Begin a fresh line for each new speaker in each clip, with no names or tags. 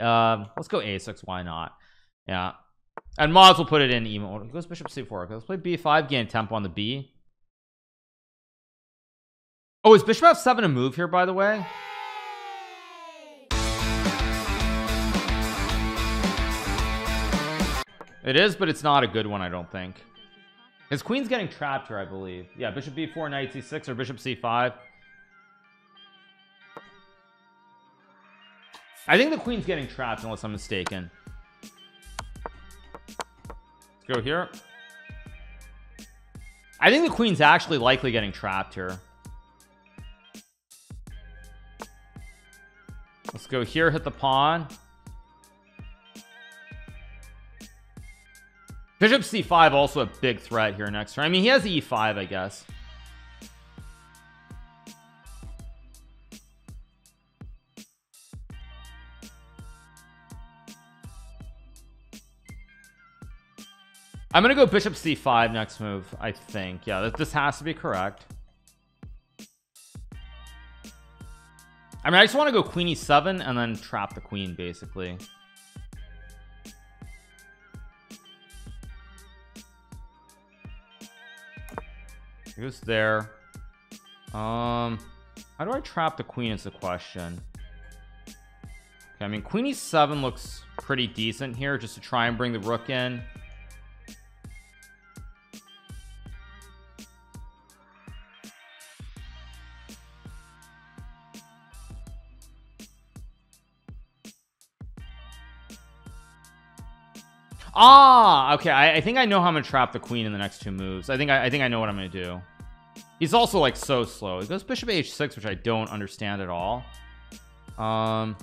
uh, let's go a6 why not? Yeah. And mods will put it in emo it goes bishop c4 okay, let's play b5 gain tempo on the b. Oh is bishop f7 a move here by the way? It is but it's not a good one I don't think. His queen's getting trapped here I believe. Yeah bishop b4 knight c6 or bishop c5 I think the queen's getting trapped unless I'm mistaken. Let's go here. I think the queen's actually likely getting trapped here. Let's go here hit the pawn. Bishop c5 also a big threat here next turn. I mean he has e5 I guess I'm gonna go bishop c5 next move I think. Yeah this has to be correct. I mean I just want to go queen e7 and then trap the queen basically. Who's there. Um how do I trap the queen is the question. Okay I mean queen e7 looks pretty decent here just to try and bring the rook in ah okay I, I think I know how I'm gonna trap the queen in the next two moves. I think I, I think I know what I'm gonna do. He's also like so slow. He goes bishop h6 which I don't understand at all. Um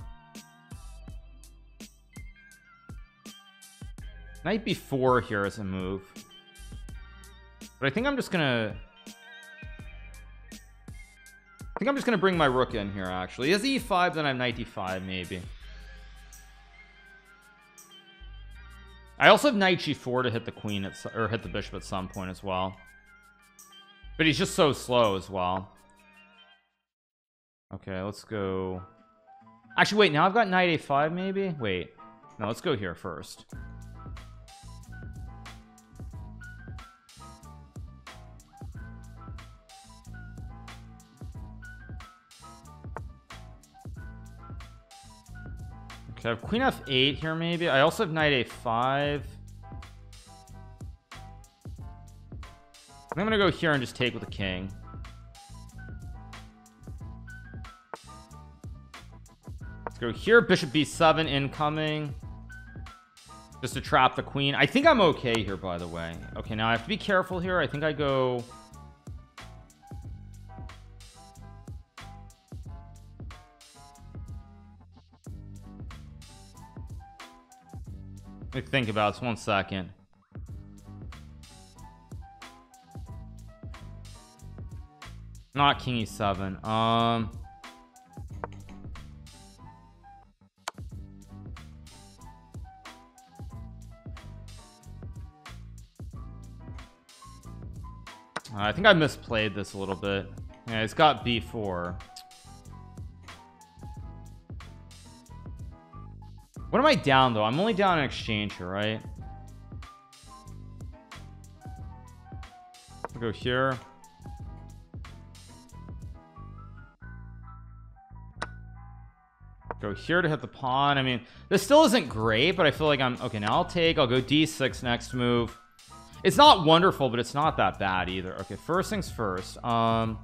knight b4 here is a move. But I think I'm just gonna I think I'm just gonna bring my rook in here actually. Has e5 then I have knight d5 maybe I also have knight g4 to hit the queen at, or hit the bishop at some point as well. But he's just so slow as well. Okay let's go. Actually wait now I've got knight a5 maybe? Wait. No let's go here first Okay, I have queen f8 here maybe. I also have knight a5 I'm gonna go here and just take with the king. Let's go here. Bishop b7 incoming. Just to trap the queen. I think I'm okay here by the way. Okay now I have to be careful here. I think I go Me think about this one second. Not king e7. Um. I think I misplayed this a little bit. Yeah, it's got b4. What am I down though? I'm only down in exchange here, right? I'll go here. Go here to hit the pawn. I mean, this still isn't great, but I feel like I'm okay. Now I'll take. I'll go d6 next move. It's not wonderful, but it's not that bad either. Okay, first things first. Um,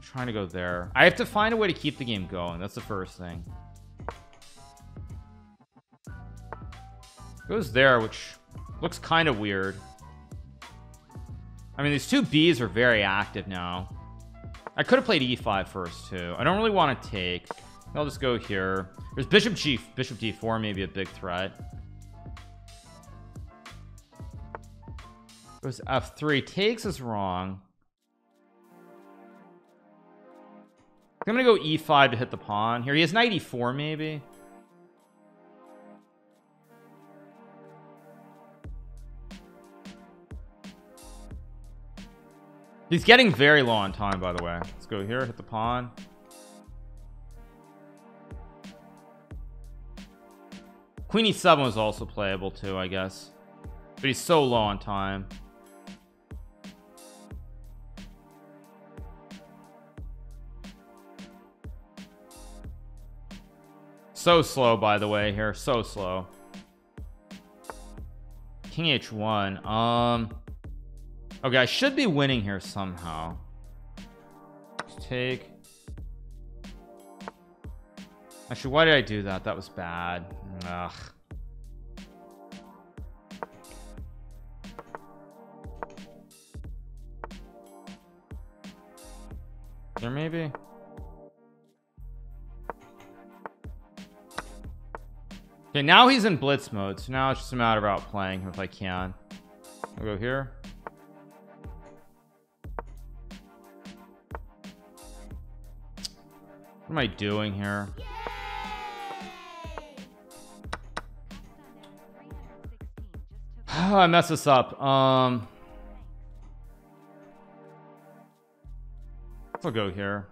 trying to go there. I have to find a way to keep the game going. That's the first thing. Goes there which looks kind of weird. I mean these two B's are very active now. I could have played e5 first too. I don't really want to take. I'll just go here. There's bishop g bishop d4 maybe a big threat. Goes f3 takes is wrong. I'm gonna go e5 to hit the pawn. Here he has knight e4 maybe He's getting very low on time, by the way. Let's go here, hit the pawn. queen e7 was also playable too I guess but he's so low on time so slow by the way here so slow king h1 um okay I should be winning here somehow. Let's take. Actually why did I do that? That was bad. Ugh. there maybe okay now he's in blitz mode so now it's just a matter of outplaying him if I can. I'll go here what am I doing here? I messed this up. Um I'll go here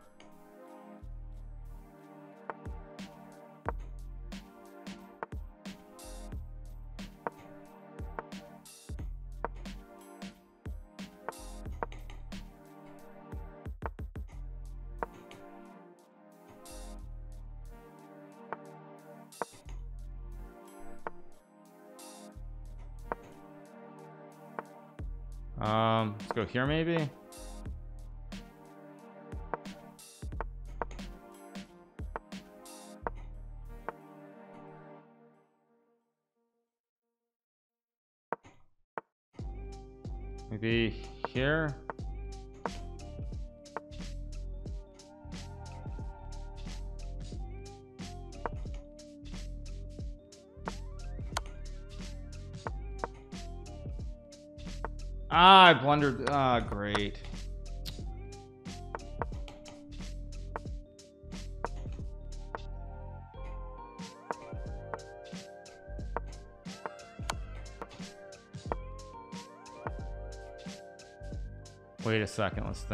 go here maybe let's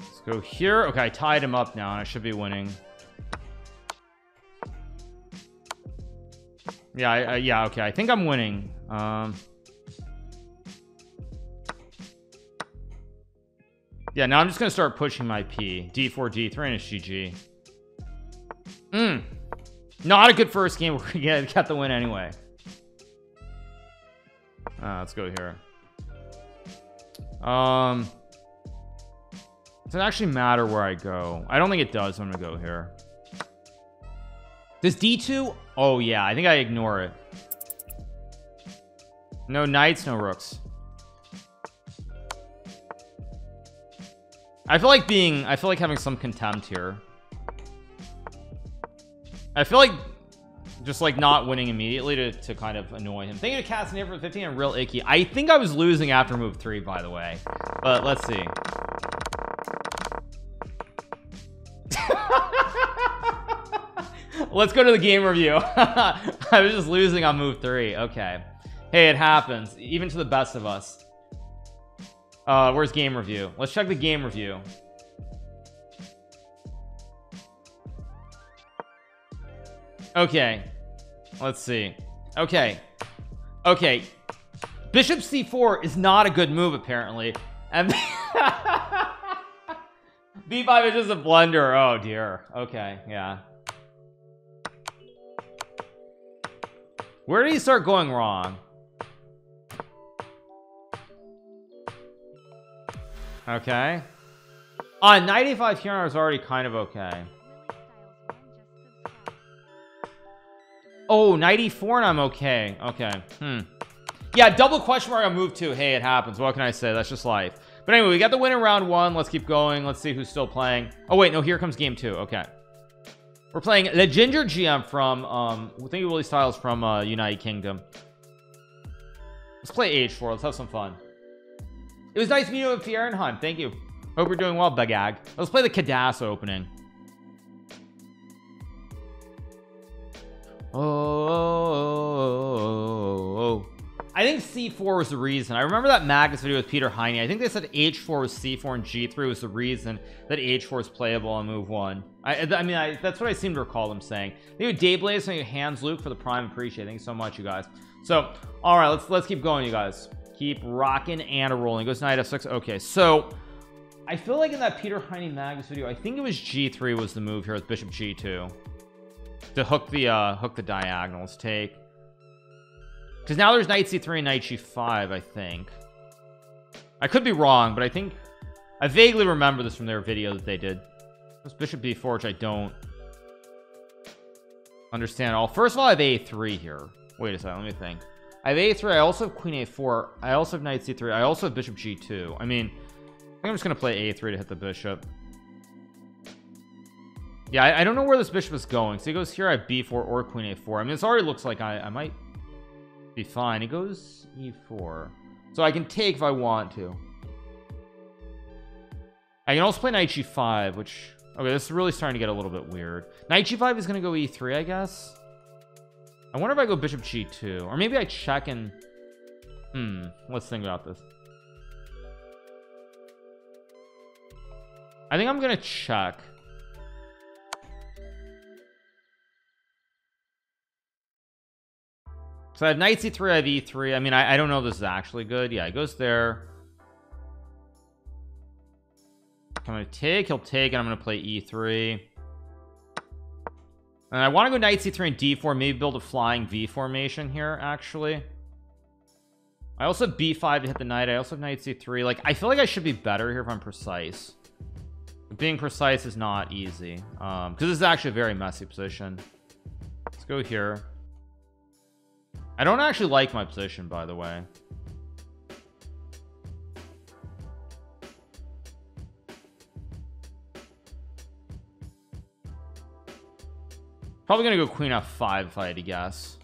let's go here. Okay I tied him up now and I should be winning. Yeah I, I, yeah okay I think I'm winning. Um yeah now I'm just gonna start pushing my P. D4 d3 and it's GG mm. not a good first game. We're gonna get the win anyway let's go here. Um does it actually matter where I go? I don't think it does I'm gonna go here. Does d2 oh yeah I think I ignore it. No knights no rooks. I feel like being I feel like having some contempt here. I feel like just like not winning immediately to, to kind of annoy him. Thank you to Castaneda for 15 and real icky. I think I was losing after move three by the way. But let's see. Let's go to the game review. I was just losing on move three. Okay. Hey it happens. Even to the best of us. Uh where's game review? Let's check the game review. Okay let's see. Okay. Okay. Bishop c4 is not a good move apparently. And b5 is just a blunder. Oh dear. Okay. Yeah. Where did he start going wrong? Okay. On uh, 95 here I was already kind of okay oh 94 and I'm okay. Okay hmm. Yeah double question mark I move to. Hey it happens. What can I say? That's just life. But anyway we got the win in round one. Let's keep going. Let's see who's still playing. Oh wait no here comes game two. Okay. We're playing the ginger GM from um I think Willie Styles from uh United Kingdom. Let's play h4 let's have some fun. It was nice meeting you with Fierenheim. Thank you. Hope you're doing well Begag. Let's play the Kadas opening oh, oh, oh, oh, I think c4 was the reason I remember that Magnus video with Peter Heine I think they said h4 was c4 and g3 was the reason that h4 is playable on move one I, I mean I, that's what I seem to recall them saying thank you Dayblaze thank you Hands Luke for the prime appreciate thank you so much you guys so all right let's let's keep going you guys keep rocking and rolling goes knight f6 okay so I feel like in that Peter Heine Magnus video I think it was g3 was the move here with bishop g2 to hook the uh hook the diagonals. Take because now there's knight c3 and knight g5 I think. I could be wrong but I think I vaguely remember this from their video that they did. This bishop b4 which I don't understand all. First of all I have a3 here. Wait a second let me think. I have a3 I also have queen a4 I also have knight c3 I also have bishop g2 I mean I'm just gonna play a3 to hit the bishop yeah I, I, don't know where this bishop is going. So he goes here I have b4 or queen a4 I mean this already looks like I, I might be fine. It goes e4 so I can take if I want to. I can also play knight g5 which okay this is really starting to get a little bit weird. Knight g5 is gonna go e3 I guess. I wonder if I go bishop g2 or maybe I check and hmm let's think about this. I think I'm gonna check so I have knight c3 I have e3 I mean I, I don't know if this is actually good. Yeah it goes there. I'm gonna take he'll take and I'm gonna play e3 and I want to go knight c3 and d4 maybe build a flying v formation here actually. I also have b5 to hit the knight. I also have knight c3 like I feel like I should be better here if I'm precise. Being precise is not easy um because this is actually a very messy position. Let's go here I don't actually like my position by the way. Probably gonna go queen f5 if I had to guess.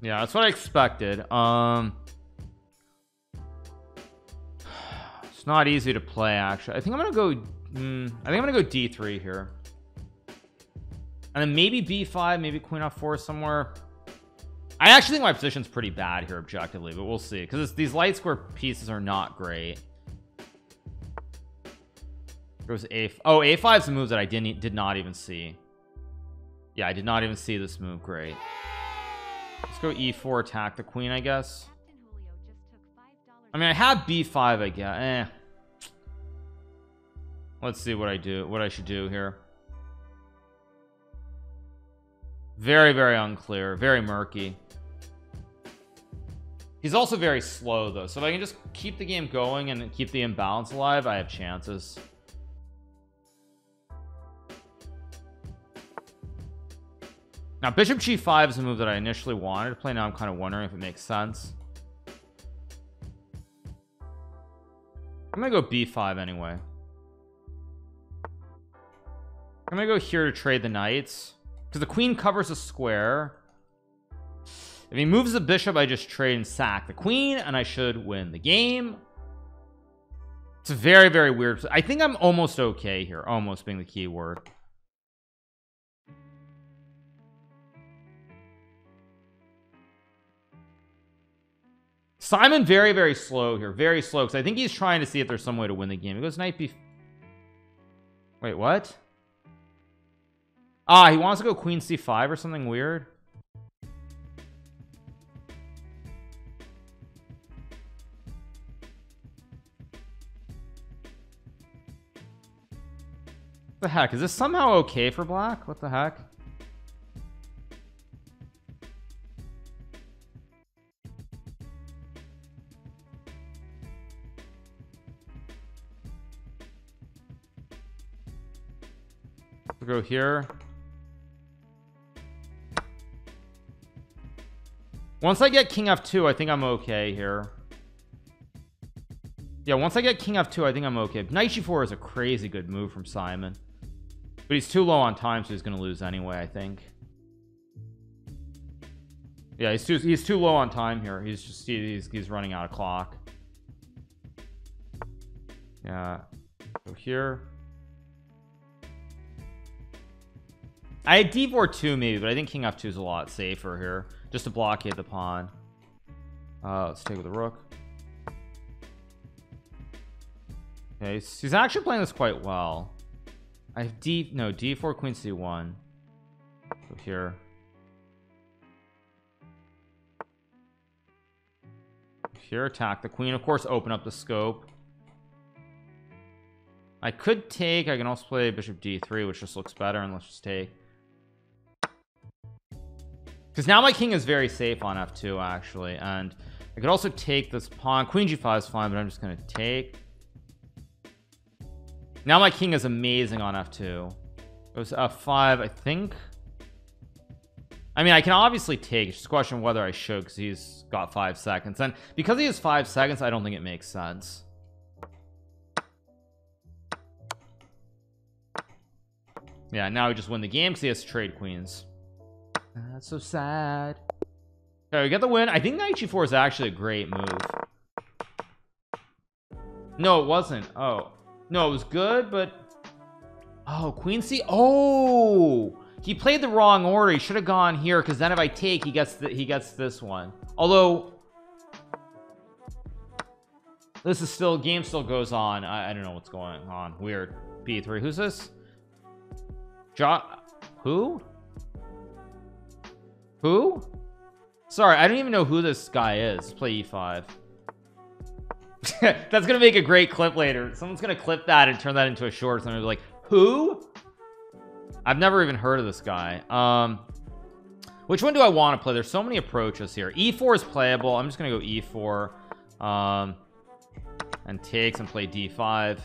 Yeah that's what I expected. Um it's not easy to play actually. I think I'm gonna go mm, I think I'm gonna go d3 here. And then maybe b5 maybe queen f4 somewhere. I actually think my position's pretty bad here objectively but we'll see. Because these light square pieces are not great. Goes a oh a5 is a move that I didn't did not even see. Yeah I did not even see this move great. Let's go e4 attack the queen I guess I mean I have b5 I guess eh. let's see what I do what I should do here. Very very unclear very murky. He's also very slow though so if I can just keep the game going and keep the imbalance alive I have chances. Now bishop g5 is a move that I initially wanted. To play now I'm kind of wondering if it makes sense I'm gonna go b5 anyway. I'm gonna go here to trade the knights. Because the queen covers a square. If he moves the bishop I just trade and sack the queen and I should win the game. It's very very weird. I think I'm almost okay here almost being the key word Simon very very slow here very slow because I think he's trying to see if there's some way to win the game. He goes knight b wait what? Ah he wants to go queen c5 or something weird. What the heck? Is this somehow okay for black? What the heck We'll go here. Once I get king f2 I think I'm okay here. Yeah once I get king f2 I think I'm okay. Knight g4 is a crazy good move from Simon. But he's too low on time so he's gonna lose anyway I think. Yeah he's too he's too low on time here. He's just he's, he's running out of clock. Yeah go here I had d4 too maybe but I think king f2 is a lot safer here. Just to blockade the pawn. Uh let's take with the rook. Okay he's actually playing this quite well. I have d no d4 queen c1 go here. Here attack the queen. Of course open up the scope. I could take I can also play bishop d3 which just looks better and let's just take because now my king is very safe on f2 actually and I could also take this pawn. Queen g5 is fine but I'm just gonna take now my king is amazing on f2 it was f5 I think. I mean I can obviously take it's just a question whether I should because he's got five seconds and because he has five seconds I don't think it makes sense. Yeah now we just win the game because he has trade queens that's so sad. Okay we get the win. I think knight g4 is actually a great move. No it wasn't. Oh. No it was good but oh queen c oh! He played the wrong order. He should have gone here because then if I take he gets the, he gets this one. Although this is still game still goes on. I, I don't know what's going on. Weird. B3 who's this? Jo who who? Sorry I don't even know who this guy is. Play e5 that's gonna make a great clip later. Someone's gonna clip that and turn that into a short and be like who? I've never even heard of this guy. Um which one do I want to play? There's so many approaches here. E4 is playable. I'm just gonna go e4 um and takes and play d5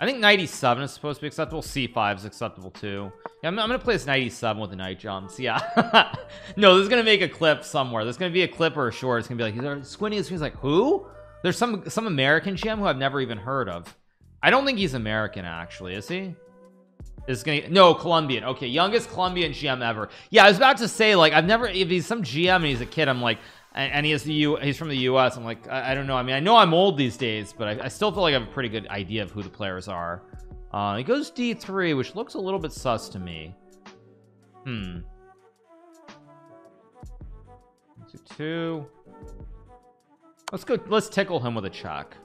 I think 97 is supposed to be acceptable. C5 is acceptable too I'm, I'm gonna play this 97 with the knight jumps yeah. No this is gonna make a clip somewhere. There's gonna be a clip or a short it's gonna be like he's squinting he's like who? There's some some American GM who I've never even heard of. I don't think he's American actually is he? Is gonna no Colombian. Okay youngest Colombian GM ever. Yeah I was about to say like I've never if he's some GM and he's a kid I'm like and, and he has the U he's from the US I'm like I, I, don't know. I mean I know I'm old these days but I, I, still feel like I have a pretty good idea of who the players are uh he goes d3 which looks a little bit sus to me. Hmm. Two? Let's go let's tickle him with a check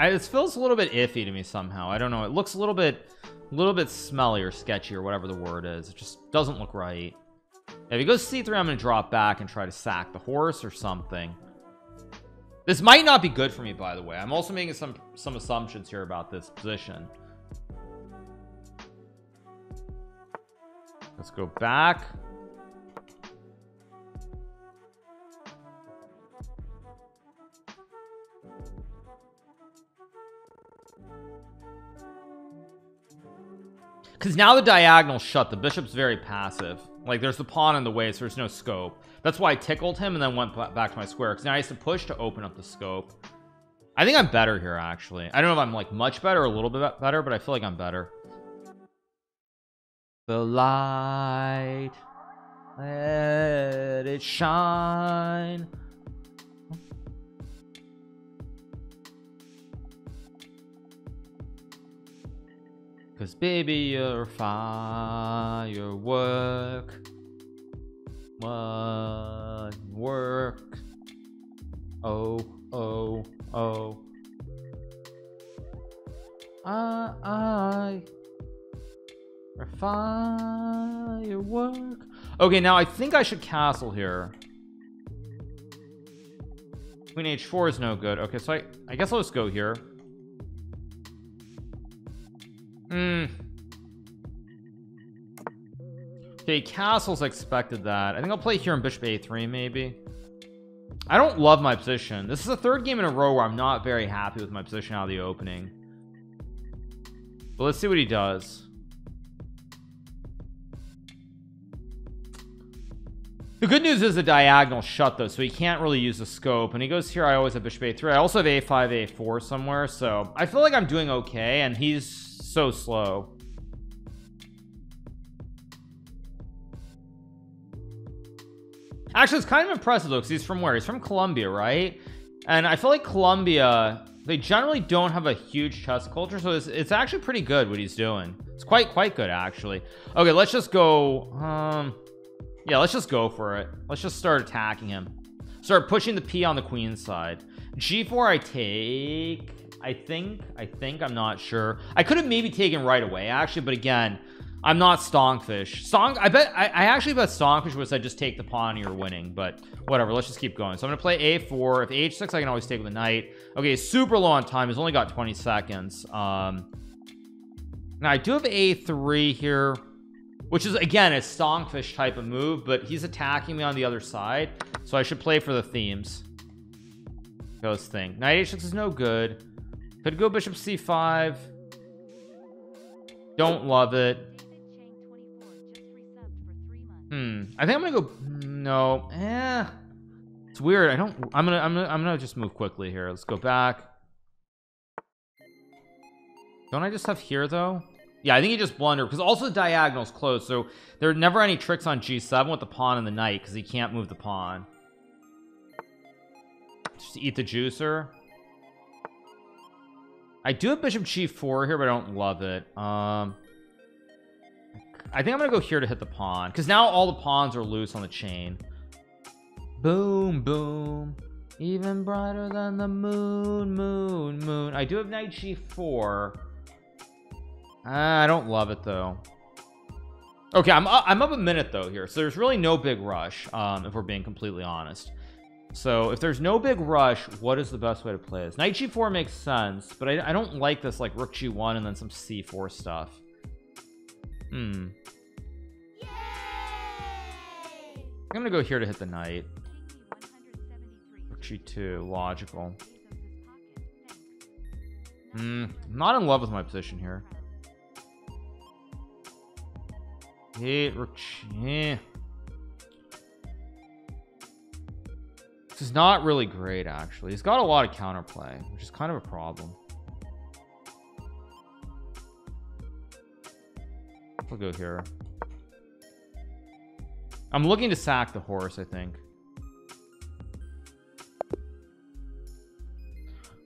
I, this feels a little bit iffy to me somehow. I don't know. It looks a little bit a little bit smelly or sketchy or whatever the word is. It just doesn't look right. If he goes c3 I'm gonna drop back and try to sack the horse or something this might not be good for me by the way. I'm also making some some assumptions here about this position. Let's go back. Because now the diagonal shut. The bishop's very passive like there's the pawn in the way so there's no scope. That's why I tickled him and then went back to my square because now I used to push to open up the scope. I think I'm better here actually. I don't know if I'm like much better or a little bit better but I feel like I'm better. The light let it shine Cause baby you're firework. One work Oh oh oh. I I firework. Okay now I think I should castle here. Queen h4 is no good. Okay so I I guess I'll just go here Hmm. Okay, castles expected that. I think I'll play here in bishop a3 maybe. I don't love my position. This is the third game in a row where I'm not very happy with my position out of the opening. But let's see what he does. The good news is the diagonal shut though, so he can't really use the scope. And he goes here, I always have bishop a3. I also have a5, a4 somewhere, so I feel like I'm doing okay. And he's so slow actually it's kind of impressive though because he's from where he's from Colombia right and I feel like Colombia they generally don't have a huge chess culture so it's, it's actually pretty good what he's doing it's quite quite good actually okay let's just go um yeah let's just go for it. Let's just start attacking him. Start pushing the p on the queen side. G4 I take I think I think I'm not sure. I could have maybe taken right away actually but again I'm not Stonkfish Song I bet I, I actually bet Stonkfish was I just take the pawn you're winning but whatever let's just keep going. So I'm gonna play a4 if h6 I can always take with the knight. Okay super low on time. He's only got 20 seconds. Um now I do have a3 here which is again a songfish type of move but he's attacking me on the other side so I should play for the themes Ghost thing knight h6 is no good could go bishop c5 don't love it Hmm. I think I'm gonna go. No. Eh. It's weird. I don't. I'm gonna. I'm gonna. I'm gonna just move quickly here. Let's go back. Don't I just have here though? Yeah, I think he just blundered because also the diagonal's closed, so there are never any tricks on G7 with the pawn and the knight because he can't move the pawn. Just eat the juicer. I do have bishop G4 here, but I don't love it. Um. I think I'm gonna go here to hit the pawn because now all the pawns are loose on the chain boom boom even brighter than the moon moon moon I do have knight g4 I don't love it though okay I'm up, I'm up a minute though here so there's really no big rush um, if we're being completely honest so if there's no big rush what is the best way to play this knight g4 makes sense but I, I don't like this like rook g1 and then some c4 stuff Hmm. I'm gonna go here to hit the knight. rook G2, logical. Hmm, not in love with my position here. Rook, eh. This is not really great, actually. He's got a lot of counterplay, which is kind of a problem. I'll go here. I'm looking to sack the horse, I think.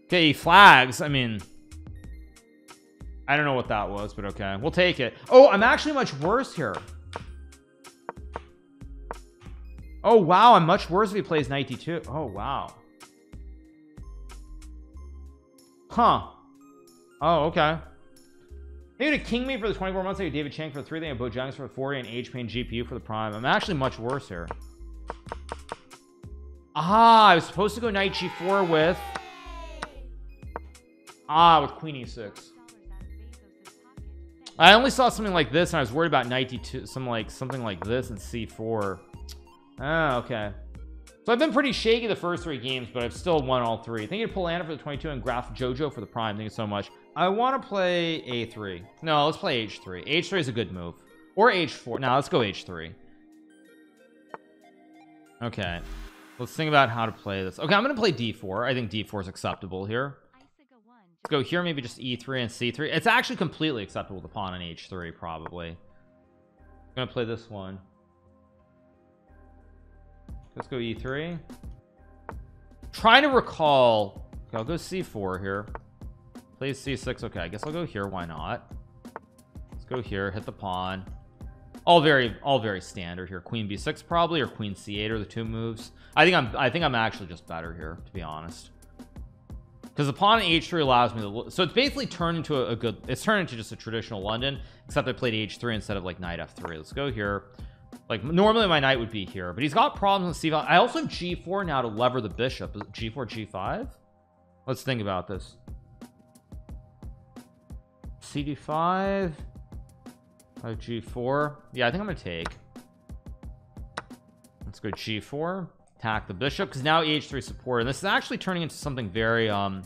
Okay, flags. I mean, I don't know what that was, but okay. We'll take it. Oh, I'm actually much worse here. Oh, wow. I'm much worse if he plays knight d2. Oh, wow. Huh. Oh, okay. They have King me for the 24 months. They David Chang for the three. They have Bojangles for the 40 and H Pain GPU for the prime. I'm actually much worse here. Ah, I was supposed to go knight g4 with ah with queen e6. I only saw something like this, and I was worried about knight d2, some like something like this and c4. Ah, okay. So I've been pretty shaky the first three games, but I've still won all three. Thank you to Polana for the 22 and Graph Jojo for the prime. Thank you so much. I want to play a3. No, let's play h3. h3 is a good move. Or h4. Now let's go h3. Okay. Let's think about how to play this. Okay, I'm to play d4. I think d4 is acceptable here. Let's go here, maybe just e3 and c3. It's actually completely acceptable to pawn on h3, probably. I'm to play this one. Let's go e3. Trying to recall. Okay, I'll go c4 here. Plays c6. Okay, I guess I'll go here. Why not? Let's go here. Hit the pawn. All very, all very standard here. Queen b6 probably, or queen c8 are the two moves. I think I'm, I think I'm actually just better here, to be honest. Because the pawn h3 allows me to. So it's basically turned into a, a good. It's turned into just a traditional London, except I played h3 instead of like knight f3. Let's go here. Like normally my knight would be here, but he's got problems with c5. I also have g4 now to lever the bishop. G4, g5. Let's think about this. CD5 oh, G4 yeah I think I'm gonna take let's go G4 attack the bishop because now EH3 support and this is actually turning into something very um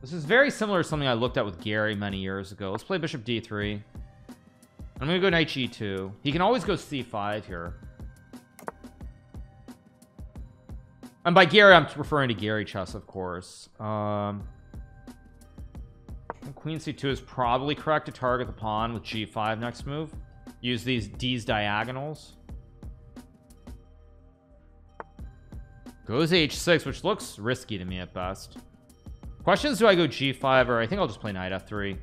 this is very similar to something I looked at with Gary many years ago. Let's play bishop d3 I'm gonna go knight g2 he can always go c5 here. And by Gary I'm referring to Gary Chess of course. Um Queen c2 is probably correct to target the pawn with g5 next move. Use these D's diagonals. Goes h6 which looks risky to me at best. Questions do I go g5 or I think I'll just play knight f3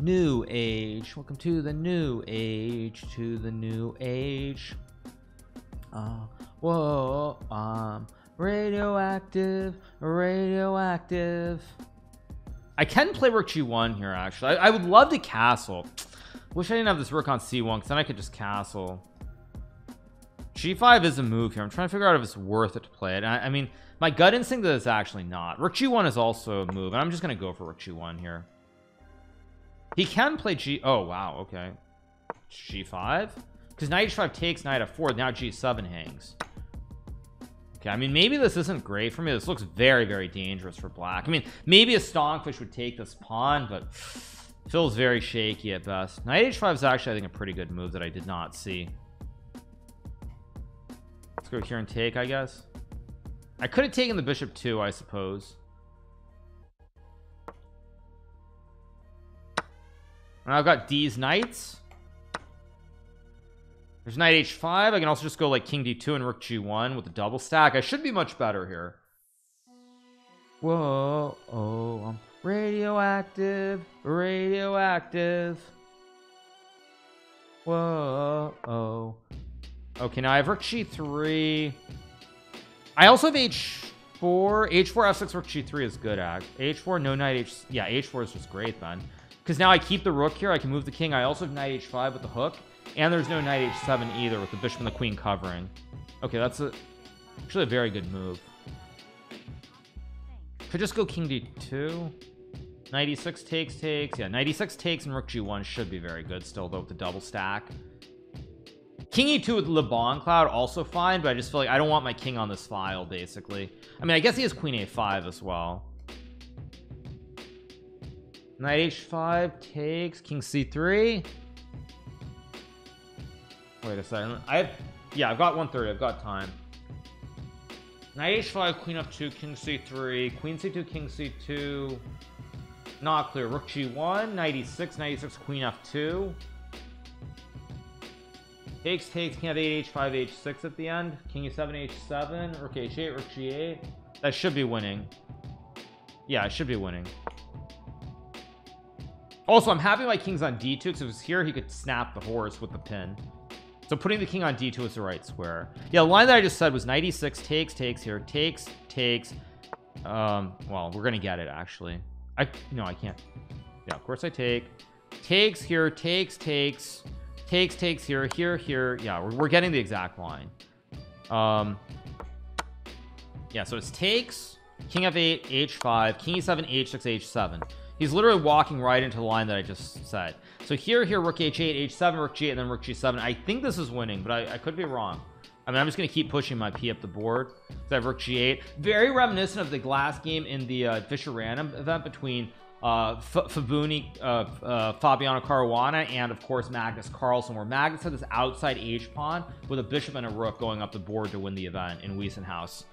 new age. Welcome to the new age to the new age. Uh whoa um radioactive radioactive. I can play rook g1 here actually. I, I would love to castle. Wish I didn't have this rook on c1 because then I could just castle g5 is a move here. I'm trying to figure out if it's worth it to play it. I, I mean my gut instinct is actually not. Rook g1 is also a move and I'm just gonna go for rook g1 here. He can play G oh wow okay. G5 because knight h5 takes knight f4 now G7 hangs. Okay I mean maybe this isn't great for me. This looks very very dangerous for black. I mean maybe a stonkfish would take this pawn but feels very shaky at best. Knight h5 is actually I think a pretty good move that I did not see go here and take I guess. I could have taken the bishop too I suppose. And I've got D's knights. There's knight h5 I can also just go like king d2 and rook g1 with a double stack. I should be much better here. Whoa oh I'm radioactive radioactive. Whoa. oh okay now I have rook g3 I also have h4 h4 f6 rook g3 is good act. H4 no knight h yeah h4 is just great then. Because now I keep the rook here I can move the king. I also have knight h5 with the hook and there's no knight h7 either with the bishop and the queen covering. Okay that's a actually a very good move. Could just go king d2 knight e6 takes takes. Yeah knight e6 takes and rook g1 should be very good still though with the double stack king e2 with Le Bongcloud also fine but I just feel like I don't want my king on this file basically. I mean I guess he has queen a5 as well. Knight h5 takes king c3 wait a second. I have yeah I've got 130 I've got time. Knight h5 queen f2 king c3 queen c2 king c2 not clear. Rook g1 knight e6 knight e6 queen f2 takes takes king f8 h5 h6 at the end. King e7 h7 rook h8 rook g8 that should be winning. Yeah I should be winning. Also I'm happy my king's on d2 because if it was here he could snap the horse with the pin. So putting the king on d2 is the right square. Yeah the line that I just said was 96 takes takes here takes takes. Um well we're gonna get it actually. I no I can't. Yeah of course I take. Takes here takes takes takes takes here here here. Yeah we're, we're getting the exact line. Um yeah so it's takes king f8 h5 king e7 h6 h7 he's literally walking right into the line that I just said. So here here rook h8 h7 rook g8 and then rook g7 I think this is winning but I, I could be wrong. I mean I'm just gonna keep pushing my p up the board. So I have rook g8 very reminiscent of the glass game in the uh, Fischer Random event between uh Fabuni uh, uh Fabiano Caruana and of course Magnus Carlsen where Magnus had this outside h pawn with a bishop and a rook going up the board to win the event in Weissenhaus.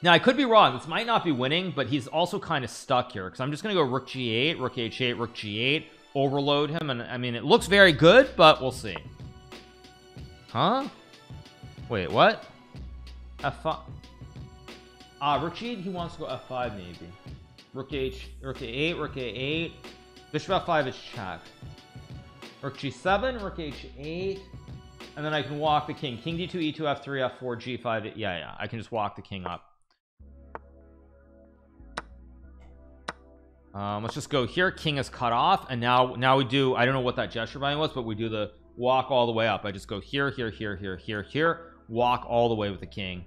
Now I could be wrong. This might not be winning but he's also kind of stuck here because I'm just gonna go rook g8 rook h8 rook g8 overload him and I mean it looks very good but we'll see. Huh? Wait what? F5 ah rook g8 he wants to go f5 maybe. Rook h rook a8 rook a8 bishop f5 is check rook g7 rook h8 and then I can walk the king. King d2 e2 f3 f4 g5 yeah yeah. I can just walk the king up. Um, let's just go here. King is cut off. And now now we do I don't know what that gesture buying was but we do the walk all the way up. I just go here here here here here here. Walk all the way with the king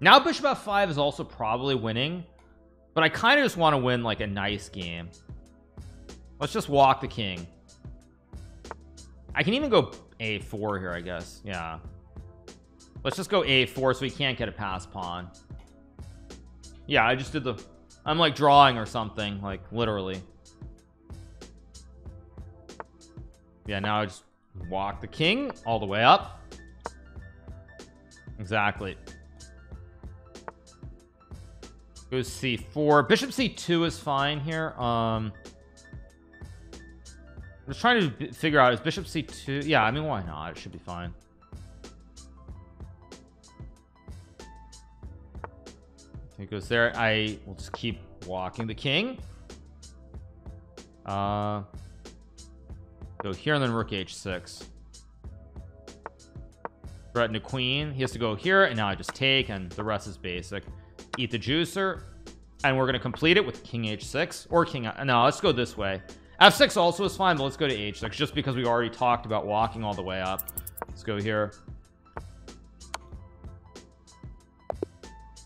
now bishop f5 is also probably winning but I kind of just want to win like a nice game. Let's just walk the king. I can even go a4 here I guess. Yeah. Let's just go a4 so we can't get a pass pawn. Yeah I just did the I'm like drawing or something like literally. Yeah now I just walk the king all the way up. Exactly goes c4 bishop c2 is fine here. Um I'm just trying to figure out is bishop c2 yeah I mean why not? It should be fine. It goes there. I will just keep walking the king. Uh go here and then rook h6 threaten a queen. He has to go here and now I just take and the rest is basic eat the juicer and we're gonna complete it with king h6 or king no let's go this way. F6 also is fine but let's go to h6 just because we already talked about walking all the way up. Let's go here.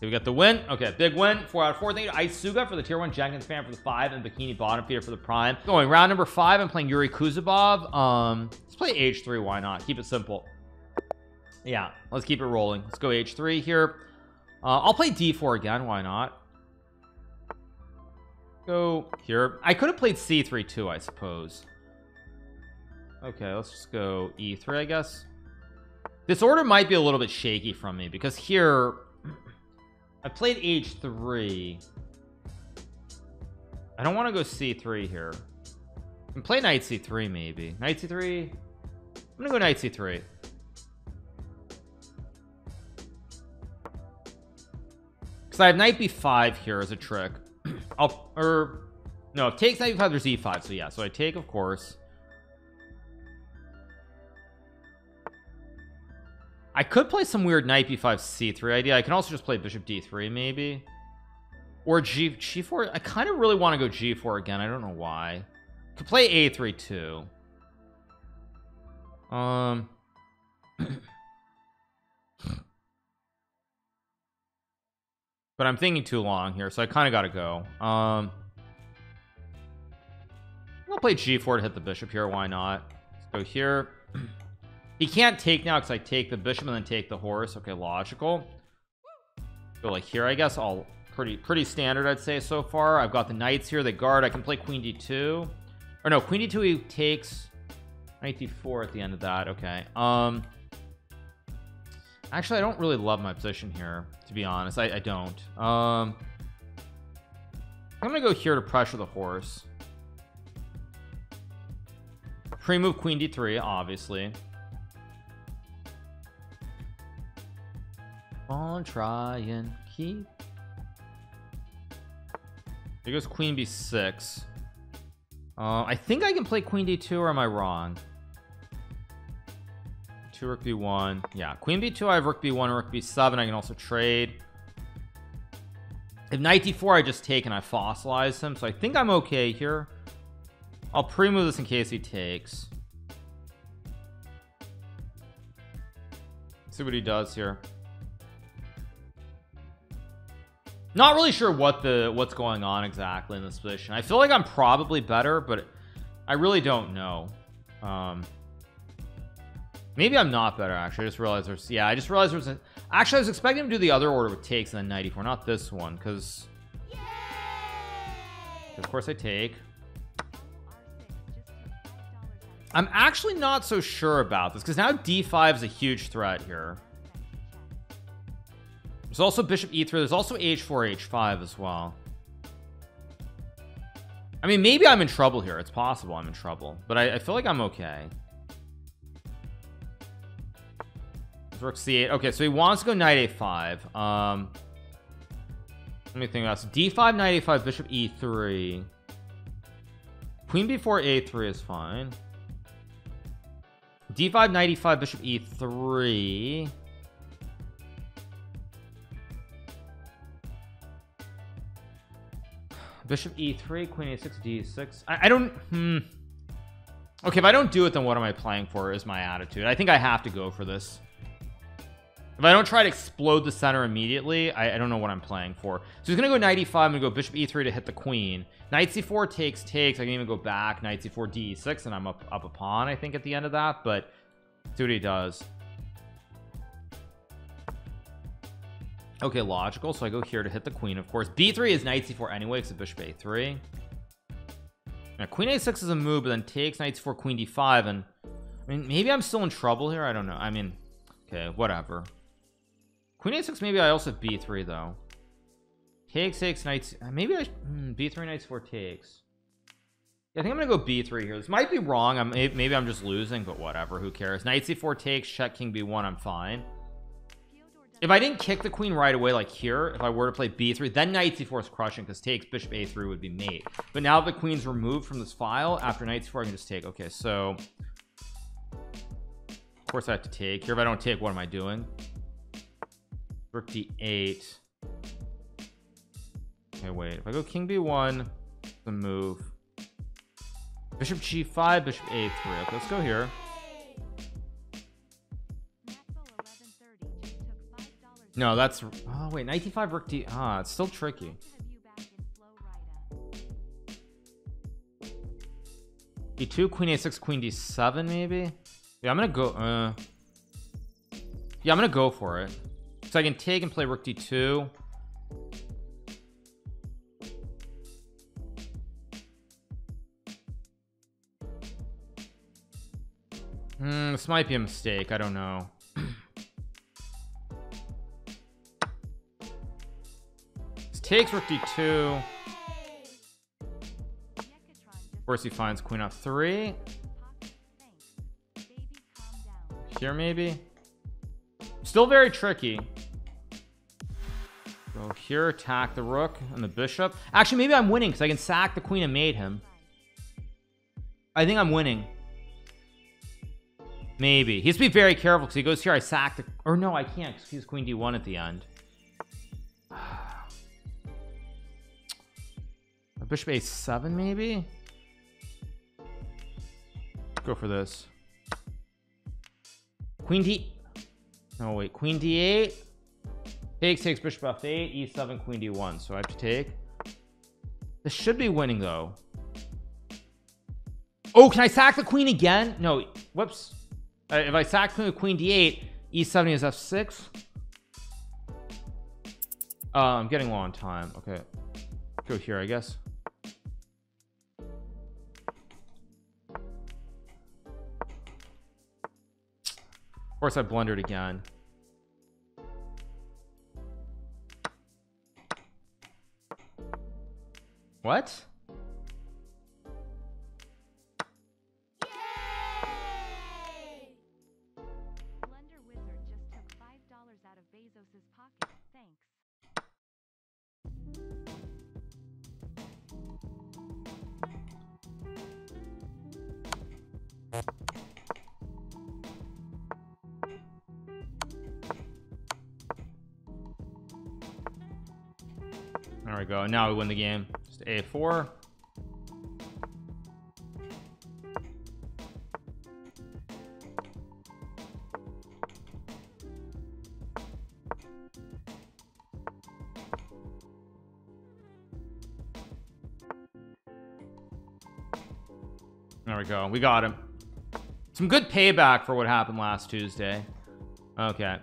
We got the win. Okay big win. Four out of four. Thank you to Isuga for the tier one Jenkins fan for the five and bikini bottom feeder for the prime. Going round number five I'm playing Yuri Kuzubov um let's play h3 why not? Keep it simple. Yeah let's keep it rolling. Let's go h3 here uh, I'll play d4 again why not? Go here I could have played c3 too I suppose. Okay let's just go e3 I guess. This order might be a little bit shaky from me because here I played h3 I don't want to go c3 here. And play knight c3 maybe. Knight c3 I'm gonna go knight c3 because I have knight b5 here as a trick. I'll or no it takes knight b5 there's e5 so yeah so I take of course. I could play some weird knight b5 c3 idea. I can also just play bishop d3 maybe. Or g g4 I kind of really want to go g4 again I don't know why. Could play a3 too. Um but I'm thinking too long here so I kind of got to go. Um I'll play g4 to hit the bishop here why not? Let's go here. He can't take now because I take the bishop and then take the horse. Okay logical. Go like here I guess. All pretty pretty standard I'd say so far. I've got the knights here they guard. I can play queen d2 or no queen d2 he takes knight d4 at the end of that. Okay um actually I don't really love my position here to be honest. I, I don't. Um I'm gonna go here to pressure the horse. Pre-move queen d3 obviously. On try and keep. There goes queen b6 uh, I think I can play queen d2 or am I wrong 2 rook b1 yeah queen b2 I have rook b1 rook b7 I can also trade. If knight d4 I just take and I fossilize him so I think I'm okay here. I'll pre-move this in case he takes. See what he does here. Not really sure what the what's going on exactly in this position. I feel like I'm probably better but I really don't know. Um maybe I'm not better actually. I just realized there's yeah I just realized there's a actually I was expecting to do the other order with takes and then 94 not this one because of course I take. I'm actually not so sure about this because now d5 is a huge threat here. There's also bishop e3 there's also h4 h5 as well. I mean maybe I'm in trouble here. It's possible I'm in trouble but I, I feel like I'm okay rook c8 okay so he wants to go knight a5 um let me think about this. D5 knight a5 bishop e3 queen b4 a3 is fine. D5 knight e5 bishop e3 bishop e3 queen a6 d6 I, I don't hmm. Okay if I don't do it then what am I playing for is my attitude. I think I have to go for this if I don't try to explode the center immediately I, I don't know what I'm playing for. So he's gonna go knight e5 I'm gonna go bishop e3 to hit the queen. Knight c4 takes takes I can even go back knight c4 d6 and I'm up up a pawn I think at the end of that but see what he does. Okay logical so I go here to hit the queen of course. b3 is knight c4 anyway because bishop a3 now queen a6 is a move but then takes knight c4 queen d5 and I mean maybe I'm still in trouble here I don't know I mean okay whatever queen a6 maybe I also have b3 though. Takes takes knights maybe I hmm, b3 knights 4 takes I think I'm gonna go b3 here. This might be wrong. I'm maybe I'm just losing but whatever who cares? Knight c4 takes check king b1 I'm fine. If I didn't kick the queen right away like here if I were to play b3 then knight c4 is crushing because takes bishop a3 would be mate. But now the queen's removed from this file after knight c4 I can just take okay so of course I have to take. Here if I don't take what am I doing rook d8 okay wait. If I go king b1 the move. Bishop g5 bishop a3 okay let's go here. No that's oh wait 95 rook d ah it's still tricky. E2 queen a6 queen d7 maybe? Yeah i'm gonna go uh yeah i'm gonna go for it so i can take and play rook d2 Hmm, this might be a mistake. I don't know. this takes rook d2. Of course, he finds queen f3. Here, maybe. Still very tricky. Here, attack the rook and the bishop. Actually, maybe I'm winning because I can sack the queen and mate him. I think I'm winning. Maybe he has to be very careful because he goes here I sack the or no I can't because he's queen d1 at the end bishop a7 maybe go for this queen d no wait queen d8 takes takes bishop f8 e7 queen d1 so I have to take this should be winning though. Oh can I sack the queen again? No whoops. Uh, if I sack queen queen d8 e7 is f6 uh, I'm getting on time. Okay go here I guess. Of course I blundered again what? There we go. Now we win the game just a4 there we go. We got him. Some good payback for what happened last Tuesday. Okay.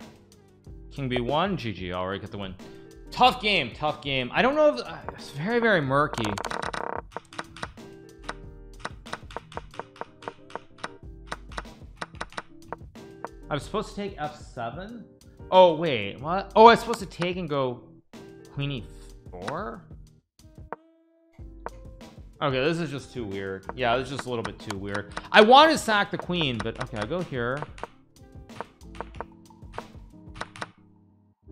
King b1 gg already get the win tough game tough game. I don't know if uh, it's very very murky. I was supposed to take f7 oh wait what? Oh I was supposed to take and go queen e4 okay this is just too weird. Yeah is just a little bit too weird. I want to sack the queen but okay I go here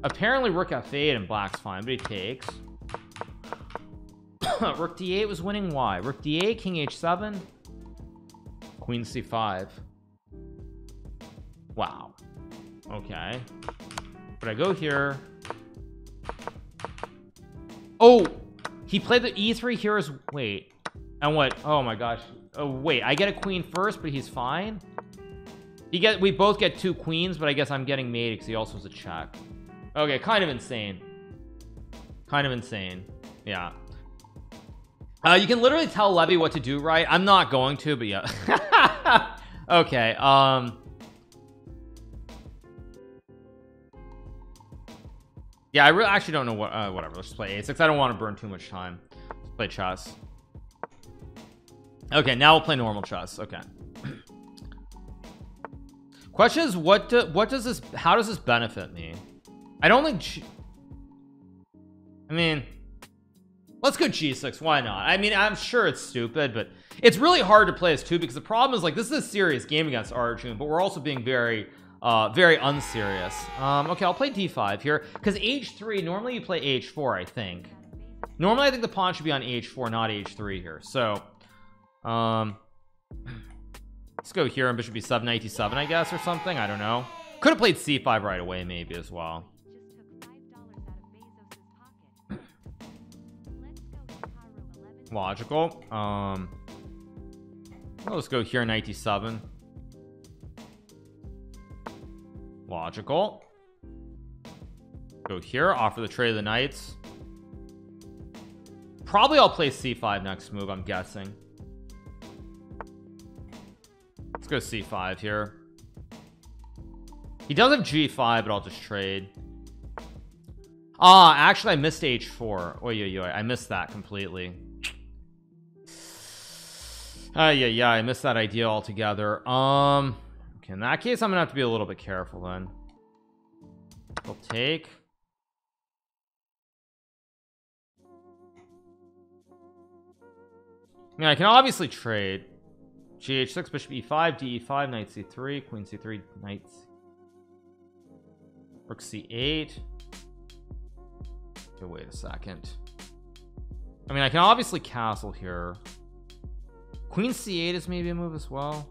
apparently rook f8 and black's fine but he takes. Rook d8 was winning why rook d8 king h7 queen c5 wow. Okay. But I go here. Oh he played the e3 here as wait. And what? Oh my gosh. Oh wait I get a queen first but he's fine? Get we both get two queens but I guess I'm getting made because he also has a check okay kind of insane. Kind of insane. Yeah. Uh, you can literally tell Levy what to do right? I'm not going to but yeah. Okay um. Yeah I really actually don't know what uh, whatever. Let's play a6 I don't want to burn too much time. Let's play chess. Okay now we'll play normal chess. Okay. Question is what do, what does this how does this benefit me I don't think I mean let's go g6 why not? I mean I'm sure it's stupid but it's really hard to play as two because the problem is like this is a serious game against Arjun but we're also being very uh very unserious. Um okay I'll play d5 here because h3 normally you play h4 I think. Normally I think the pawn should be on h4 not h3 here so um let's go here and bishop b7 97 I guess or something I don't know. Could have played c5 right away maybe as well logical. Um let's go here 97 logical. Go here offer the trade of the knights. Probably I'll play c5 next move I'm guessing. Let's go c5 here. He does have g5 but I'll just trade. Ah actually I missed h4 oh yeah I missed that completely uh, yeah yeah I missed that idea altogether. Um okay in that case I'm gonna have to be a little bit careful then. We'll take. I mean I can obviously trade. Gh6 bishop e5 de5 knight c3 queen c3 knight rook c8 okay wait a second. I mean I can obviously castle here queen c8 is maybe a move as well.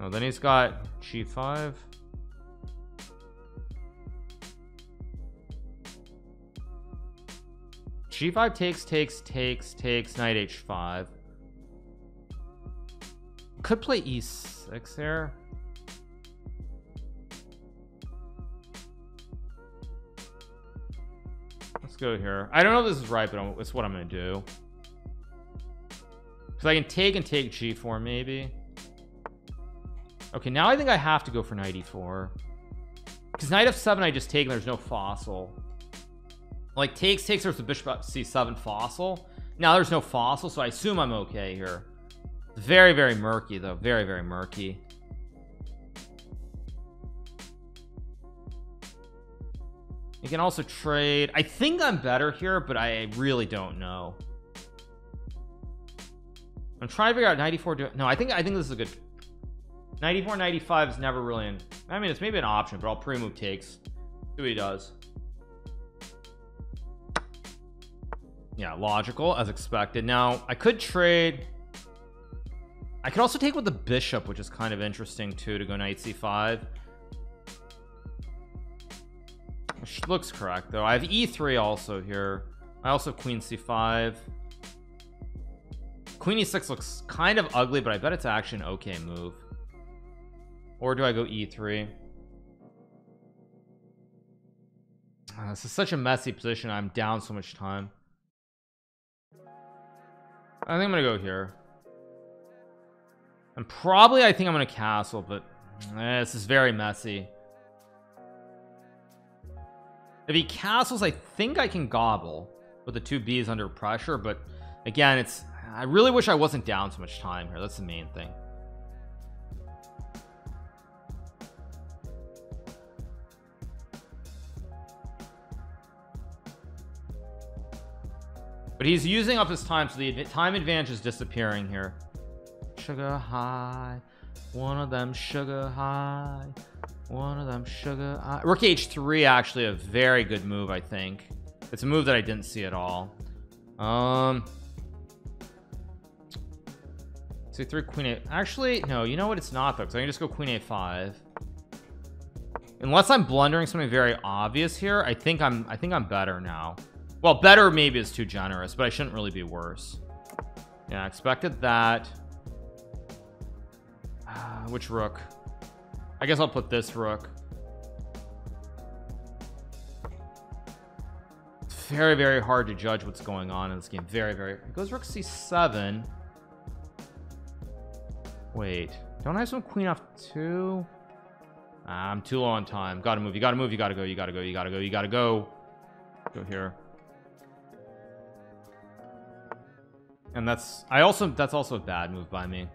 Oh then he's got g5 g5 takes takes takes takes knight h5 could play e6 here. let's go here. I don't know if this is right but it's what I'm gonna do because I can take and take g4 maybe. Okay now I think I have to go for knight e4 because knight f7 I just take and there's no fossil. Like takes takes there's a bishop c7 fossil. Now there's no fossil so I assume I'm okay here. Very very murky though. Very very murky. You can also trade. I think I'm better here but I really don't know I'm trying to figure out 94 do no I think I think this is a good 94 95 is never really in I mean it's maybe an option but I'll pre-move takes. See what he does. Yeah logical as expected. Now I could trade I could also take with the bishop which is kind of interesting too to go knight c5 which looks correct though. I have e3 also here. I also have queen c5 queen e6 looks kind of ugly but I bet it's actually an okay move. Or do I go e3 uh, this is such a messy position. I'm down so much time. I think I'm gonna go here. And probably I think I'm gonna castle but eh, this is very messy. If he castles I think I can gobble with the two B's under pressure but again it's I really wish I wasn't down so much time here. That's the main thing. But he's using up his time so the time advantage is disappearing here. Sugar high one of them sugar high one of them sugar high. rook h3 actually a very good move I think. It's a move that I didn't see at all. Um see three queen eight actually no you know what? It's not though because I can just go queen a5 unless I'm blundering something very obvious here I think I'm I think I'm better now. Well better maybe is too generous but I shouldn't really be worse. Yeah I expected that. Which rook? I guess I'll put this rook. It's very very hard to judge what's going on in this game. Very very it goes rook c7 wait don't I have some queen off two? Ah, I'm too low on time. Gotta move you gotta move you gotta go you gotta go you gotta go you gotta go. Go here. And that's I also that's also a bad move by me.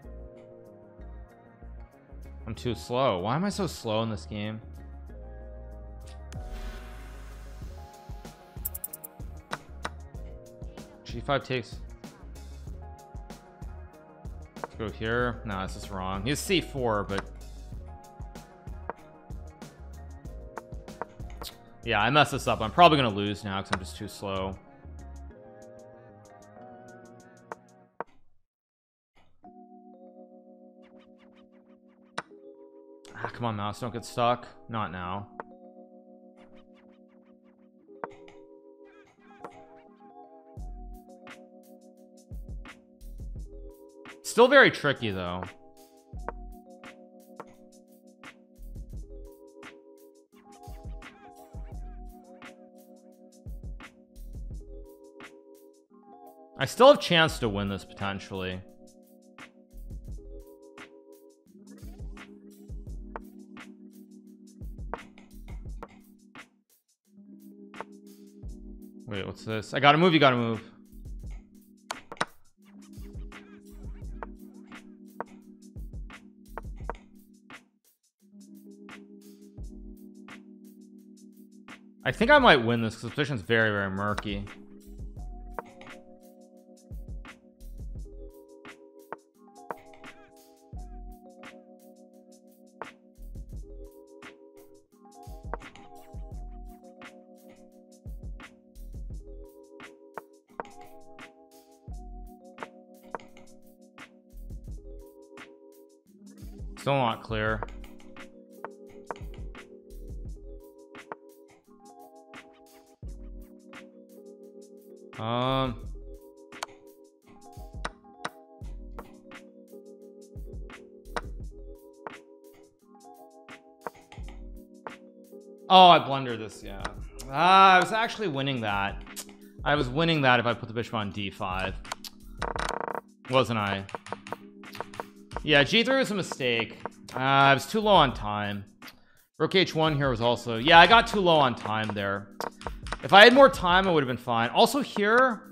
I'm too slow. Why am I so slow in this game? G5 takes go here. No this is wrong. He's c4 but yeah I messed this up. I'm probably gonna lose now because I'm just too slow. Ah, come on mouse don't get stuck. Not now Still very tricky though. I still have a chance to win this potentially. Wait, what's this? I gotta move, you gotta move. Think I might win this because the position's very, very murky. Still not clear. Um. Oh, I blundered this. Yeah. Ah, I was actually winning that. I was winning that if I put the bishop on d5. Wasn't I? Yeah, g3 was a mistake. Uh, I was too low on time. Rook h1 here was also... Yeah, I got too low on time there. If I had more time, I would have been fine. Also here,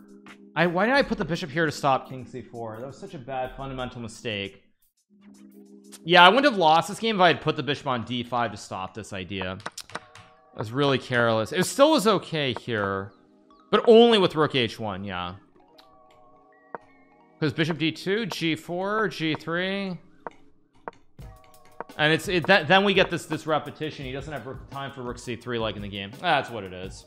I why did I put the bishop here to stop king c4? That was such a bad fundamental mistake. Yeah, I wouldn't have lost this game if I had put the bishop on d5 to stop this idea. I was really careless. It still was okay here, but only with rook h1. Yeah, because bishop d2, g4, g3 and it's it that then we get this this repetition he doesn't have time for rook c3 like in the game that's what it is